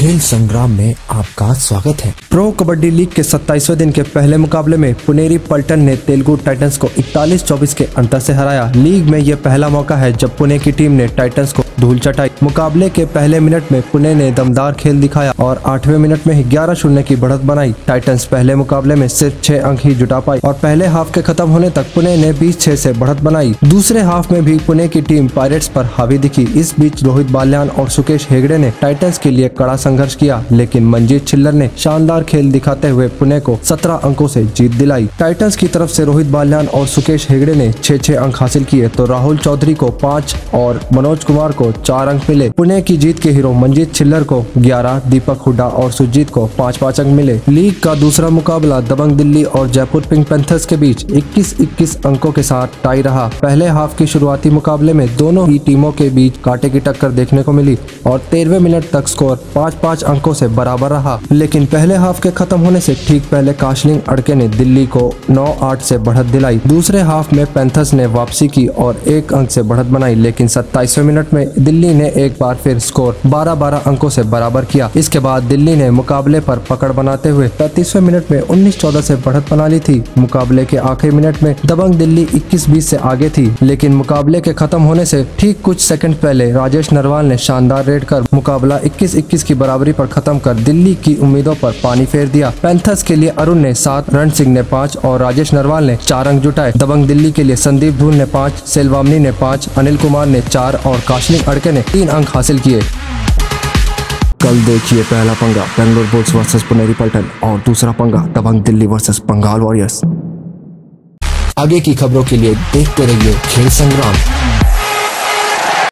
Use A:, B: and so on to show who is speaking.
A: खेल संग्राम में आपका स्वागत है।
B: प्रो कबड्डी लीग के 27वें दिन के पहले मुकाबले में पुनेरी पल्टन ने तेलुगु टाइटंस को 41-24 के अंतर से हराया। लीग में यह पहला मौका है जब पुणे की टीम ने टाइटंस को धूल चटाई मुकाबले के पहले मिनट में पुणे ने दमदार खेल दिखाया और आठवें मिनट में ग्यारह शून्य की बढ़त बनाई। टाइटंस पहले मुकाबले में सिर्फ़ छह अंक ही जुटा पाई और पहले हाफ़ के खत्म होने तक पुणे ने बीस छह से बढ़त बनाई। दूसरे हाफ़ में भी पुणे की टीम पायरेट्स पर हावी दिखी। इस बीच रोहित बाल्यान और सुकेश हेगड़े ने टाइटंस के लिए कड़ा संघर्ष किया, लेकिन मंजीत छिल्लर ने शानदार खेल दिखाते हुए पुणे को सत्रह अंकों से जीत दिलाई। टाइटंस की तरफ़ से रोहित बाल्यान और सुकेश हेगड़े ने छह छह अंक हासिल किए तो राहुल चौधरी को पाँच और मनोज कुमार को चार अंक मिले। पुणे की जीत के हीरो मंजीत छिल्लर को 11, दीपक हुड्डा और सुजीत को पाँच पाँच अंक मिले। लीग का दूसरा मुकाबला दबंग दिल्ली और जयपुर पिंक पैंथर्स के बीच 21-21 अंकों के साथ टाई रहा। पहले हाफ़ के शुरुआती मुकाबले में दोनों ही टीमों के बीच कांटे की टक्कर देखने को मिली और तेरहवे मिनट तक स्कोर पाँच पाँच अंकों से बराबर रहा। लेकिन पहले हाफ़ के खत्म होने से ठीक पहले काशलिंग अड़के ने दिल्ली को नौ आठ से बढ़त दिलाई। दूसरे हाफ़ में पैंथर्स ने वापसी की और एक अंक से बढ़त बनाई लेकिन सत्ताईसवें मिनट में दिल्ली ने एक बार फिर स्कोर 12-12 अंकों से बराबर किया। इसके बाद दिल्ली ने मुकाबले पर पकड़ बनाते हुए पैंतीसवें मिनट में 19-14 से बढ़त बना ली थी। मुकाबले के आखिरी मिनट में दबंग दिल्ली 21-20 से आगे थी, लेकिन मुकाबले के खत्म होने से ठीक कुछ सेकंड पहले राजेश नरवाल ने शानदार रेड कर मुकाबला 21-21 की बराबरी पर खत्म कर दिल्ली की उम्मीदों पर पानी फेर दिया। पैंथर्स के लिए अरुण ने सात रण सिंह ने पाँच और राजेश नरवाल ने चार अंक जुटाए। दबंग दिल्ली के लिए संदीप धूल ने पाँच, सेलवामनी ने पाँच, अनिल कुमार ने चार और काशलिंग अड़के ने तीन अंक हासिल किए। कल देखिए पहला पंगा, बेंगलोर बुल्स वर्सेस पुनेरी पल्टन, और दूसरा पंगा, दबंग दिल्ली वर्सेस बंगाल वॉरियर्स।
A: आगे की खबरों के लिए देखते रहिए खेल संग्राम।